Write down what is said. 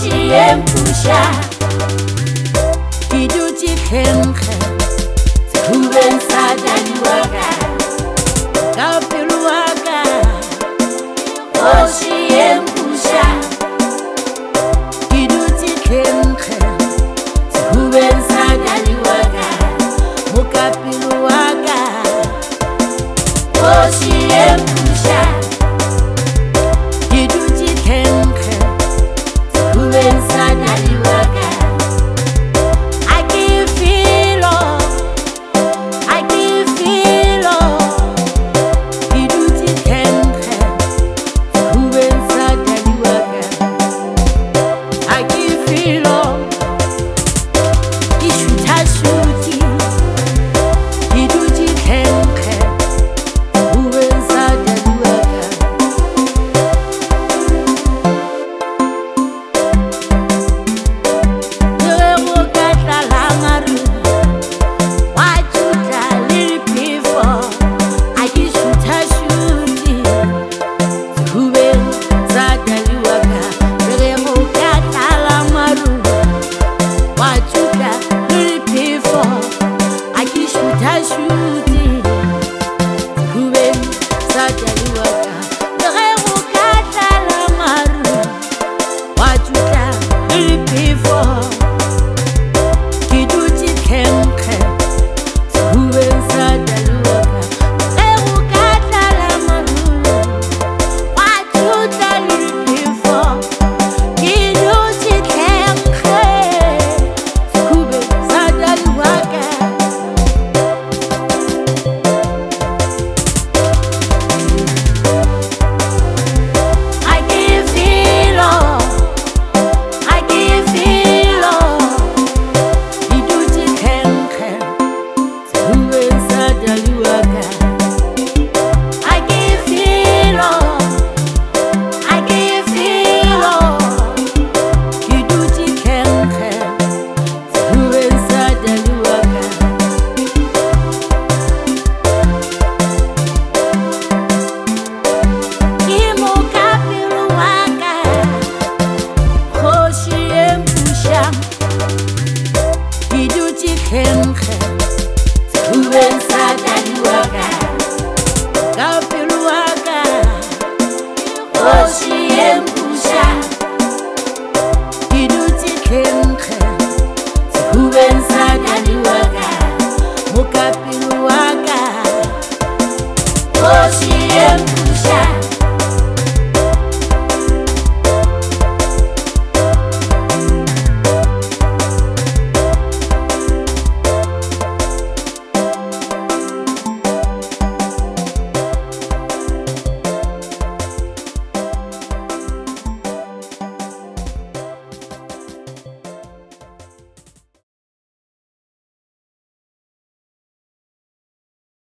chiemtusha iduti kenge tubensadaniwaka kapiluwaka ociemtusha iduti kenge tubensadaniwaka mukapiluwaka ocie Kubeni, sajaliwa